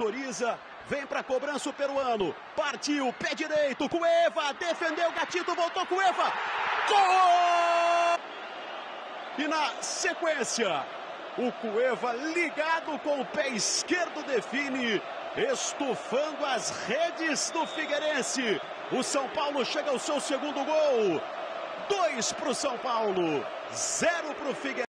autoriza, vem para cobrança o peruano, partiu, pé direito, Cueva, defendeu, Gatito, voltou Cueva, gol! E na sequência, o Cueva ligado com o pé esquerdo define, estufando as redes do Figueirense. O São Paulo chega ao seu segundo gol. Dois para o São Paulo, zero para o Figueirense.